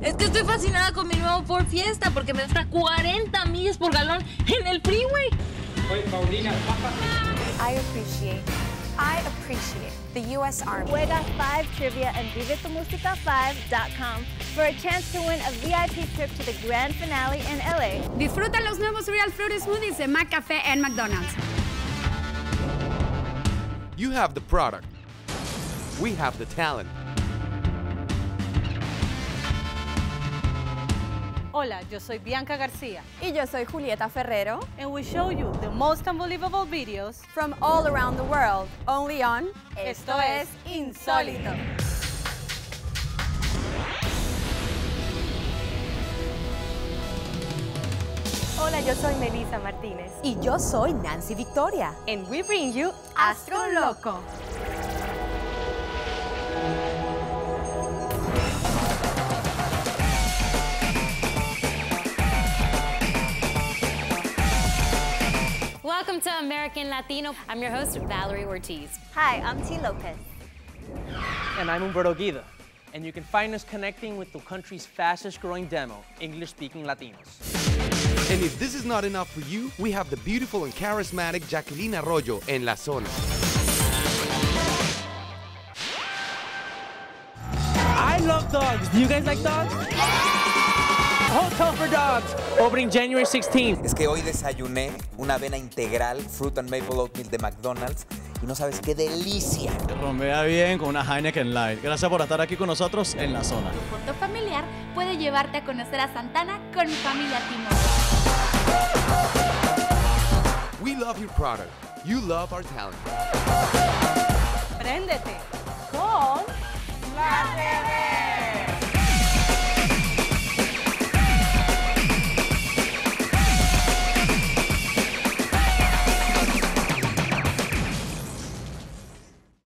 Es que estoy fascinada con mi nuevo Ford Fiesta porque me gasta 40 millas por galón en el freeway. Oye, Paulina, I appreciate, I appreciate the U.S. Army. Juega 5 Trivia and ViveTuMusica5.com for a chance to win a VIP trip to the grand finale in LA. Disfruta los nuevos Real Fruit Smoothies de McCafé en McDonald's. You have the product. We have the talent. Hola, yo soy Bianca García Y yo soy Julieta Ferrero. and we show you the most unbelievable videos. From all around the world, only on Esto es Insólito. Hola, yo soy Melissa Martínez. Y yo soy Nancy Victoria. And we bring you Astro Loco. Welcome to American Latino. I'm your host, Valerie Ortiz. Hi, I'm T. Lopez. And I'm Humberto Guida. And you can find us connecting with the country's fastest growing demo, English speaking Latinos. And if this is not enough for you, we have the beautiful and charismatic Jacqueline Arroyo en La Zona. I love dogs. Do you guys like dogs? Hotel for Dogs, opening January 16th. Es que hoy desayuné una avena integral, fruit and maple oatmeal de McDonald's y no sabes qué delicia. Rompea bien con una Heineken Light. Gracias por estar aquí con nosotros en la zona. foto familiar puede llevarte a conocer a Santana con familia Timor. We love your product. You love our talent.